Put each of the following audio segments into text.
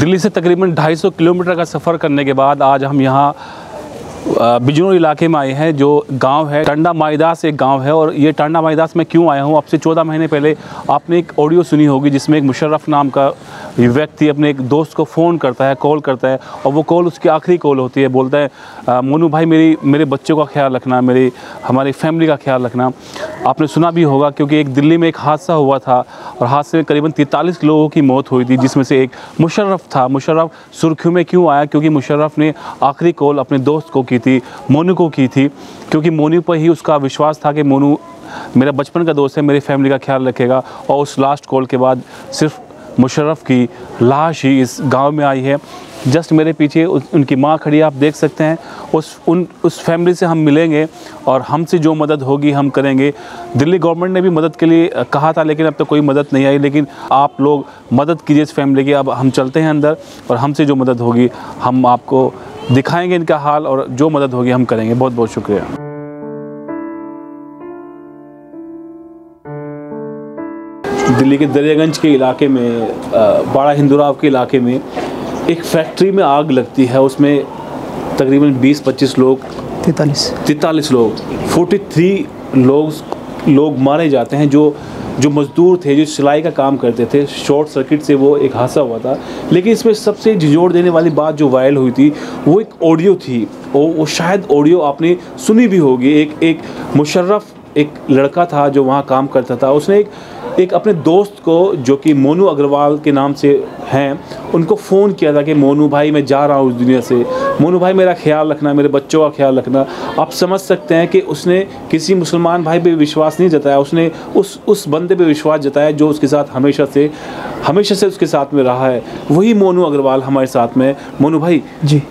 दिल्ली से तकरीबन 250 किलोमीटर का सफ़र करने के बाद आज हम यहाँ बिजनौर इलाके में आए हैं, जो गाँव है, टंडा माईदास एक गाँव है, और ये टंडा माईदास में क्यों आया हूँ? अब से चौदह महीने पहले आपने एक ऑडियो सुनी होगी जिसमें एक मुशर्रफ नाम का व्यक्ति अपने एक दोस्त को फ़ोन करता है, कॉल करता है और वो कॉल उसकी आखिरी कॉल होती है, बोलता है मोनू भाई, मेरी, मेरे बच्चों का ख्याल रखना, मेरी, हमारी फैमिली का ख्याल रखना। आपने सुना भी होगा क्योंकि एक दिल्ली में एक हादसा हुआ था और हादसे में करीबन तैंतालीस लोगों की मौत हुई थी, जिसमें से एक मुशर्रफ था। मुशर्रफ सुर्खियों में क्यों आया? क्योंकि मुशर्रफ ने आखिरी कॉल अपने दोस्त को की थी, मोनू को की थी, क्योंकि मोनू पर ही उसका विश्वास था कि मोनू मेरा बचपन का दोस्त है, मेरी फैमिली का ख्याल रखेगा और उस लास्ट कॉल के बाद सिर्फ़ मुशर्रफ की लाश ही इस गाँव में आई है। जस्ट मेरे पीछे उनकी माँ खड़ी आप देख सकते हैं। उस, उन, उस फैमिली से हम मिलेंगे और हमसे जो मदद होगी हम करेंगे। दिल्ली गवर्नमेंट ने भी मदद के लिए कहा था, लेकिन अब तक तो कोई मदद नहीं आई। लेकिन आप लोग मदद कीजिए इस फैमिली की। अब हम चलते हैं अंदर और हमसे जो मदद होगी, हम आपको दिखाएँगे इनका हाल और जो मदद होगी हम करेंगे। बहुत बहुत शुक्रिया। दिल्ली के दरियागंज के इलाके में बाड़ा हिंदुराव के इलाके में एक फैक्ट्री में आग लगती है। उसमें तकरीबन 20-25 लोग तैतालीस। तैतालीस लोग 43 लोग लोग मारे जाते हैं जो जो मज़दूर थे जो सिलाई का काम करते थे। शॉर्ट सर्किट से वो एक हादसा हुआ था। लेकिन इसमें सबसे झिझोड़ देने वाली बात जो वायरल हुई थी वो एक ऑडियो थी। वो वो शायद ऑडियो आपने सुनी भी होगी। एक एक मुशर्रफ एक लड़का था जो वहाँ काम करता था। उसने एक एक अपने दोस्त को जो कि मोनू अग्रवाल के नाम से हैं उनको फ़ोन किया था कि मोनू भाई मैं जा रहा हूँ उस दुनिया से। मोनू भाई मेरा ख्याल रखना मेरे बच्चों का ख्याल रखना। आप समझ सकते हैं कि उसने किसी मुसलमान भाई पे विश्वास नहीं जताया। उसने उस उस बंदे पे विश्वास जताया जो उसके साथ हमेशा से हमेशा से उसके साथ में रहा है। वही मोनू अग्रवाल हमारे साथ में मोनू भाई जी।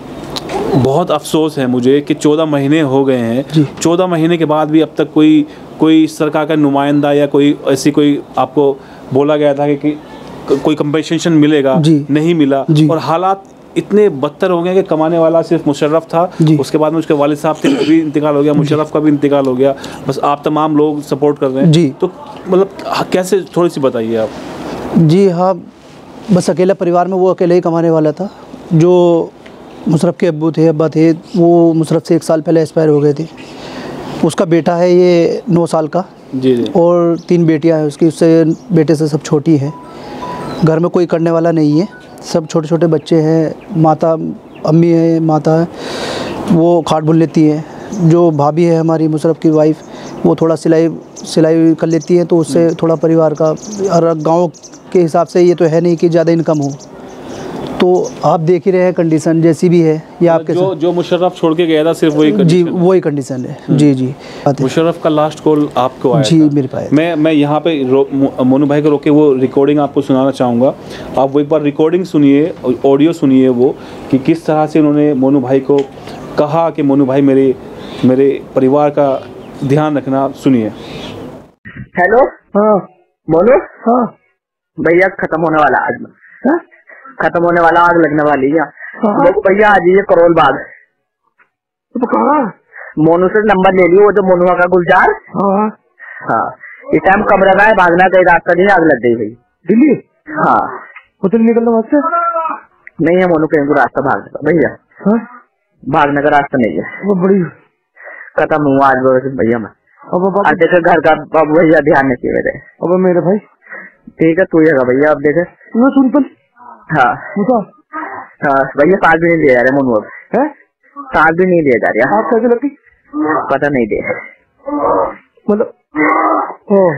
बहुत अफसोस है मुझे कि चौदह महीने हो गए हैं। चौदह महीने के बाद भी अब तक कोई कोई सरकार का नुमाइंदा या कोई ऐसी कोई आपको बोला गया था कि, कि कोई कंपनसेशन मिलेगा। नहीं मिला और हालात इतने बदतर हो गए कि कमाने वाला सिर्फ़ मुशर्रफ था उसके बाद में उसके वालिद साहब थे भी इंतकाल हो गया मुशर्रफ का भी इंतकाल हो गया बस आप तमाम लोग सपोर्ट कर रहे हैं। जी। तो मतलब कैसे थोड़ी सी बताइए आप? जी हाँ बस अकेला परिवार में वो अकेले ही कमाने वाला था जो मुशरफ के अबू थे अब्बा थे वो मुशरफ से एक साल पहले एक्सपायर हो गए थे। उसका बेटा है ये नौ साल का। जी जी। और तीन बेटियाँ हैं उसकी उससे बेटे से सब छोटी हैं। घर में कोई करने वाला नहीं है। सब छोटे छोटे बच्चे हैं माता अम्मी है माता है वो खाट बुन लेती हैं। जो भाभी है हमारी मुशरफ की वाइफ वो थोड़ा सिलाई सिलाई कर लेती है तो उससे थोड़ा परिवार का और गाँव के हिसाब से ये तो है नहीं कि ज़्यादा इनकम हो। तो आप देख ही रहे हैं कंडीशन जैसी भी है ये आपके जो जो मुशर्रफ छोड़ के गया था सिर्फ़ वही जी वही कंडीशन है। जी जी। मुशर्रफ का लास्ट कॉल आपको आया जी मेरे पास मैं मैं यहाँ पे मोनू भाई को रोक के वो रिकॉर्डिंग आपको सुनाना चाहूँगा। आप वो एक बार रिकॉर्डिंग सुनिए ऑडियो सुनिए वो कि किस तरह से उन्होंने मोनू भाई को कहा कि मोनू भाई मेरे मेरे परिवार का ध्यान रखना सुनिए। हेलो हाँ। बोलो हाँ। भैया खत्म होने वाला आज। में हाँ? खत्म होने वाला आग लगने वाली है। हाँ। देखो भैया आ जाइए करोल बाग तो मोनू से नंबर ले लियो वो जो मोनुआ का गुलजार। हाँ। हाँ। इस टाइम कब रखा है? भागना कहीं रास्ता नहीं आग लग गई भाई। दिल्ली? हाँ। उधर निकलना वहाँ से। नहीं है मोनू कहीं को रास्ता भागने का भैया हाँ। भागने का रास्ता नहीं है। वो बड़ी खत्म हुआ आज भैया मैं अब देखे घर का अब भैया ध्यान नहीं किए मेरे। अब मेरे भाई। ठीक है तू है भैया अब देखे। सुन पर हाँ। हाँ भैया सांस भी नहीं लिया जा रहे मोनू अब है? सांस भी नहीं लिया जा रहा आप कैसे लगी पता नहीं दे। मतलब ओ।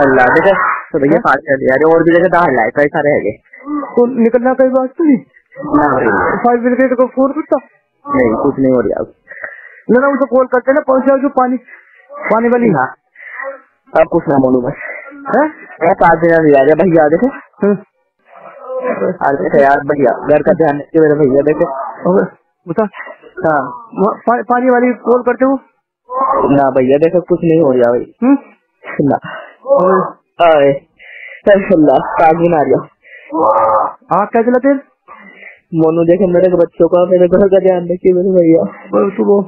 अल्लाह देखे तो भैया पास कर दिया और भी जगह दाल लाए है तो निकलना कई बात तो नहीं? फाइव को फ़ोन करता। नहीं कुछ नहीं हो रहा। ना ना उसे कॉल करते ना पहुँच जाओ जो पानी पानी वाली। हाँ। अब कुछ ना बोलू बस। है? पास दिन दिया भैया देखे। हाँ। आज यार भैया घर का ध्यान रखिए मेरे भैया देखे। बता हाँ। पानी वाली कॉल करते हो? ना भैया देखे कुछ नहीं हो रहा भाई। हम्म? ना। आ रहा आग क्या चलाते हैं? मोनू देखे मेरे बच्चों का मेरे घर का ध्यान रखिए मेरे भैया। तो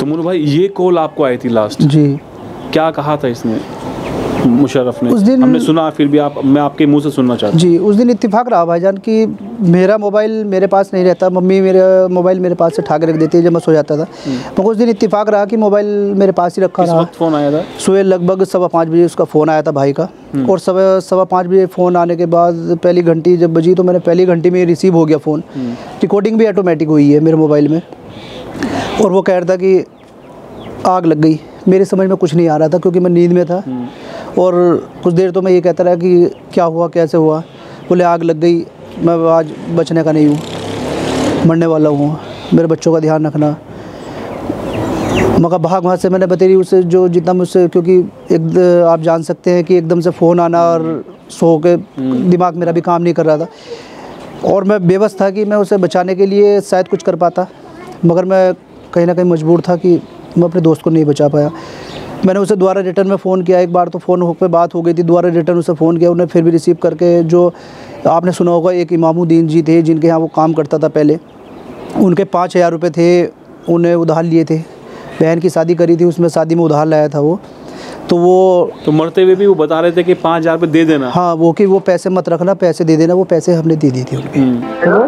तो मोनू भाई ये कॉल आपको आई थी लास्ट जी। क्या कहा था इसने? मुशर्रफ ने। उस दिन- हमने सुना फिर भी आप मैं आपके मुँह से सुनना चाहता जी उस दिन इत्तेफाक रहा भाईजान कि मेरा मोबाइल मेरे पास नहीं रहता। मम्मी मेरा मोबाइल मेरे पास से उठा के रख देती है जब मैं सो जाता था। मगर उस दिन इत्तेफाक रहा कि मोबाइल मेरे पास ही रखा रहा। वक्त फ़ोन आया था? सुबह लगभग सवा पाँच बजे उसका फ़ोन आया था भाई का। और सवा सवा पाँच बजे फ़ोन आने के बाद पहली घंटी जब बजी तो मैंने पहली घंटी में रिसीव हो गया फ़ोन। रिकॉर्डिंग भी ऑटोमेटिक हुई है मेरे मोबाइल में। और वो कह रहा था कि आग लग गई। मेरे समझ में कुछ नहीं आ रहा था क्योंकि मैं नींद में था। और कुछ देर तो मैं ये कहता रहा कि क्या हुआ कैसे हुआ? बोले आग लग गई मैं आज बचने का नहीं हूँ मरने वाला हूँ। मेरे बच्चों का ध्यान रखना। मगर भाग वहाँ से। मैंने बतेरी उससे जो जितना मुझसे क्योंकि एक आप जान सकते हैं कि एकदम से फ़ोन आना और सो के दिमाग मेरा भी काम नहीं कर रहा था। और मैं बेबस था कि मैं उसे बचाने के लिए शायद कुछ कर पाता। मगर मैं कहीं ना कहीं मजबूर था कि मैं अपने दोस्त को नहीं बचा पाया। मैंने उसे दोबारा रिटर्न में फ़ोन किया। एक बार तो फ़ोन पे बात हो गई थी। दोबारा रिटर्न उसे फ़ोन किया। उन्हें फिर भी रिसीव करके जो आपने सुना होगा, एक इमामुद्दीन जी थे, जिनके यहाँ वो काम करता था पहले। उनके पाँच हज़ार रुपये थे। उन्हें उधार लिए थे। बहन की शादी करी थी। उसमें शादी में उधार लाया था वो। तो वो तो मरते हुए भी वो बता रहे थे कि पाँच हज़ार रुपये दे देना। हाँ वो कि वो पैसे मत रखना पैसे दे देना वो पैसे हमने दे दिए थे तो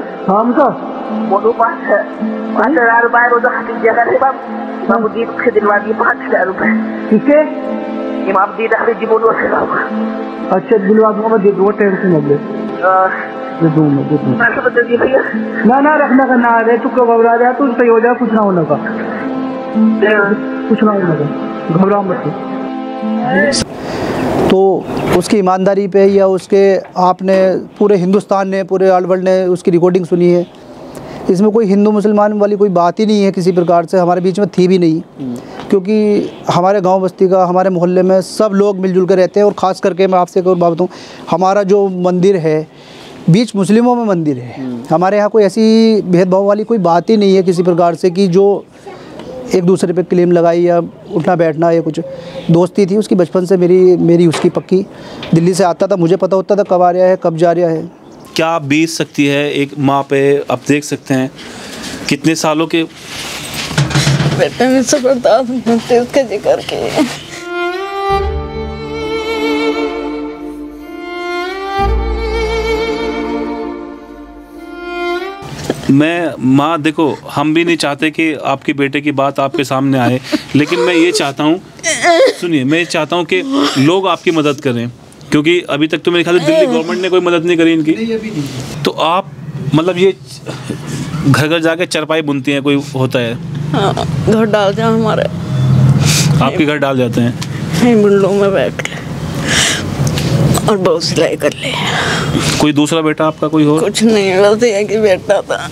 अच्छा दिलवा दूँगा दे दूँगा टेंशन मत ले। दे दूँगा दे दूँगा। पैसे बता दिए भैया। ना ना रखना का ना तू घबरा रहा तू सही हो जाए कुछ ना होने का। कुछ ना होने का घबरा मत तू। उसकी ईमानदारी पे या उसके आपने पूरे हिंदुस्तान ने, पूरे ऑल वर्ल्ड ने उसकी रिकॉर्डिंग सुनी है इसमें कोई हिंदू मुसलमान वाली कोई बात ही नहीं है किसी प्रकार से, हमारे बीच में थी भी नहीं क्योंकि हमारे गाँव बस्ती का, हमारे मोहल्ले में सब लोग मिलजुल कर रहते हैं और ख़ास करके मैं आपसे एक और बात बताऊँ, हमारा जो मंदिर है, बीच मुस्लिमों में मंदिर है हमारे यहाँ कोई ऐसी भेदभाव वाली कोई बात ही नहीं है किसी प्रकार से कि जो एक दूसरे पे क्लेम लगाई या उठना बैठना या कुछ। दोस्ती थी उसकी बचपन से मेरी मेरी उसकी पक्की। दिल्ली से आता था मुझे पता होता था कब आ रहा है कब जा रहा है। क्या बीत सकती है एक माँ पे? आप देख सकते हैं। कितने सालों के बेटे में सफलता उसके ज़िक्र के। मैं माँ देखो हम भी नहीं चाहते कि आपके बेटे की बात आपके सामने आए लेकिन मैं ये चाहता हूँ सुनिए मैं ये चाहता हूँ कि लोग आपकी मदद करें क्योंकि अभी तक तो मेरे ख्याल से दिल्ली गवर्नमेंट ने कोई मदद नहीं करी इनकी। तो आप मतलब ये घर घर जाके चरपाई बुनती हैं कोई होता है? हाँ घर डाल जाओ हमारे। आपके घर डाल जाते हैं? बिल्डों में बैठ के। और बहुत सिलाई कर ले कोई दूसरा बेटा आपका कोई हो कुछ नहीं बस ये कि बेटा था।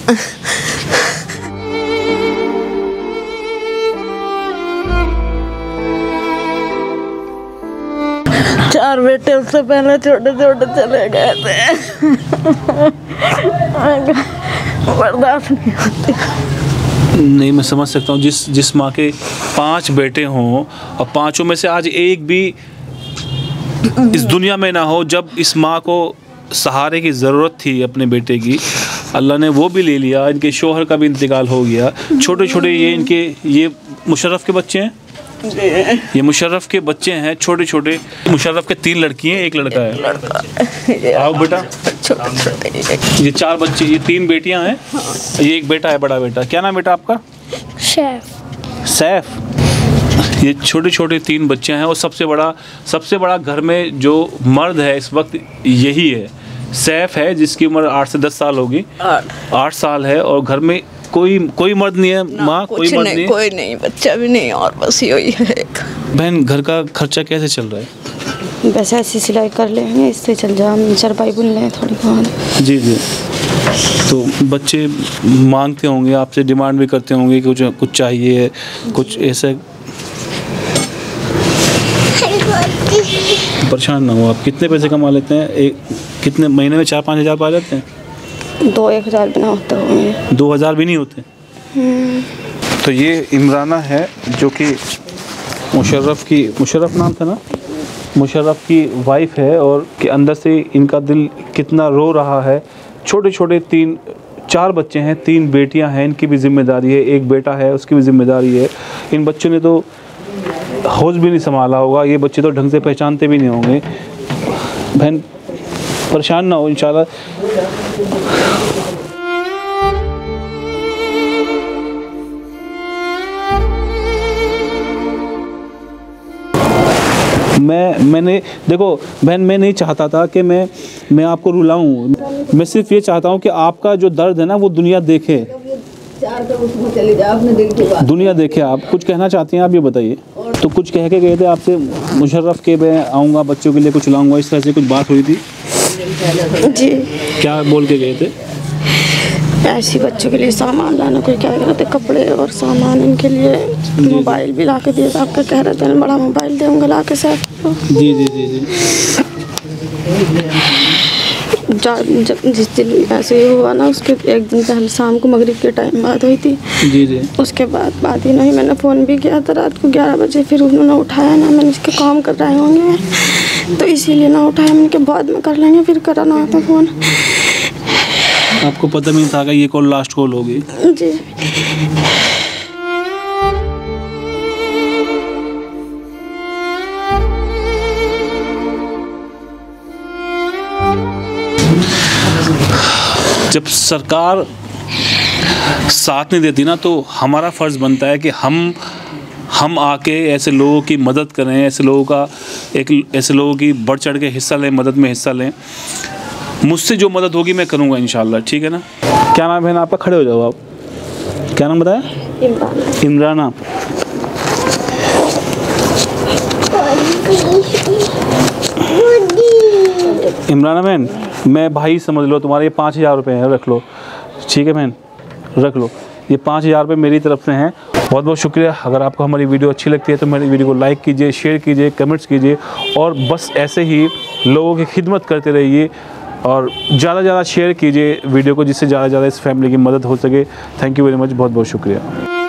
चार बेटे उससे पहले छोटे छोटे चले गए थे। बर्दाश्त नहीं होती। नहीं मैं समझ सकता हूँ जिस जिस माँ के पाँच बेटे हों और पाँचों में से आज एक भी इस दुनिया में ना हो जब इस माँ को सहारे की ज़रूरत थी अपने बेटे की अल्लाह ने वो भी ले लिया इनके शोहर का भी इंतकाल हो गया। छोटे छोटे ये इनके ये मुशर्रफ के बच्चे हैं? ये मुशर्रफ के बच्चे हैं छोटे छोटे मुशर्रफ के तीन लड़की हैं एक लड़का है। लड़का। आओ बेटा। छोटे छोटे ये चार बच्चे ये तीन बेटियाँ हैं। ये एक बेटा है बड़ा बेटा। क्या नाम बेटा आपका? शेफ। सैफ। ये छोटे छोटे तीन बच्चे हैं और सबसे बड़ा सबसे बड़ा घर में जो मर्द है इस वक्त यही है। सैफ है जिसकी उम्र आठ से दस साल होगी। आठ। साल है और घर में कोई कोई मर्द नहीं है माँ कोई मर्द नहीं नहीं। कोई नहीं बच्चा भी नहीं और बस यही है बहन घर का खर्चा कैसे चल रहा है? वैसे ऐसी सिलाई कर लेंगे इससे चल जा हम चरपाई बुन लें थोड़ी बहुत। जी जी। तो बच्चे मांगते होंगे आपसे डिमांड भी करते होंगे कि कुछ कुछ चाहिए कुछ ऐसा परेशान ना हो आप। कितने पैसे कमा लेते हैं? एक कितने महीने में चार पाँच हज़ार पा लेते हैं? दो एक हज़ार बिना होते होंगे दो हज़ार भी नहीं होते? तो ये इमराना है जो कि मुशर्रफ की मुशर्रफ नाम था ना? मुशर्रफ की वाइफ है और के अंदर से इनका दिल कितना रो रहा है। छोटे छोटे तीन चार बच्चे हैं तीन बेटियाँ हैं इनकी भी ज़िम्मेदारी है। एक बेटा है उसकी भी ज़िम्मेदारी है। इन बच्चों ने तो होश भी नहीं संभाला होगा ये बच्चे तो ढंग से पहचानते भी नहीं होंगे। बहन परेशान ना हो इंशाल्लाह। मैं मैंने देखो बहन मैं नहीं चाहता था कि मैं मैं आपको रुलाऊं। मैं सिर्फ़ ये चाहता हूँ कि आपका जो दर्द है ना वो दुनिया देखे। दुनिया देखे आप। कुछ कहना चाहती हैं आप ये बताइए। तो कुछ कह के गए थे आपसे मुशर्रफ के मैं आऊँगा बच्चों के लिए कुछ लाऊँगा इस तरह से कुछ बात हुई थी। जी। क्या बोल के गए थे? ऐसी बच्चों के लिए सामान लाना कोई क्या कह रहे थे कपड़े और सामान इनके लिए मोबाइल भी ला के दिए थे आपके कह रहे थे बड़ा मोबाइल देंगे ला के सर जी जी जी जी। जा- जब जिस दिन ऐसे ही हुआ ना उसके एक दिन पहले शाम को मगरिब के टाइम बात हुई थी। जी जी। उसके बाद बात ही नहीं मैंने फ़ोन भी किया था रात को ग्यारह बजे फिर उन्होंने उठाया ना मैंने इसके काम कर रहे होंगे। तो इसीलिए ना उठाया मैंने के बाद में कर लेंगे फिर करा ना था फ़ोन आपको पता नहीं था कि ये कॉल लास्ट कॉल होगी। जी। जब सरकार साथ नहीं देती ना तो हमारा फ़र्ज़ बनता है कि हम हम आके ऐसे लोगों की मदद करें ऐसे लोगों का एक ऐसे लोगों की बढ़ चढ़ के हिस्सा लें मदद में हिस्सा लें। मुझसे जो मदद होगी मैं करूँगा इन ठीक है ना? क्या नाम है ना आपका? खड़े हो जाओ आप। क्या नाम बताया? इमरान। इमराना इमराना बहन? मैं भाई समझ लो, तुम्हारे ये पाँच हज़ार रुपये हैं, रख लो। ठीक है बहन? रख लो। ये पाँच हज़ार रुपये मेरी तरफ़ से हैं। बहुत बहुत शुक्रिया। अगर आपको हमारी वीडियो अच्छी लगती है तो मेरी वीडियो को लाइक कीजिए, शेयर कीजिए, कमेंट्स कीजिए, और बस ऐसे ही लोगों की खिदमत करते रहिए और ज़्यादा ज़्यादा शेयर कीजिए वीडियो को, जिससे ज़्यादा ज़्यादा इस फैमिली की मदद हो सके। थैंक यू वेरी मच बहुत बहुत शुक्रिया।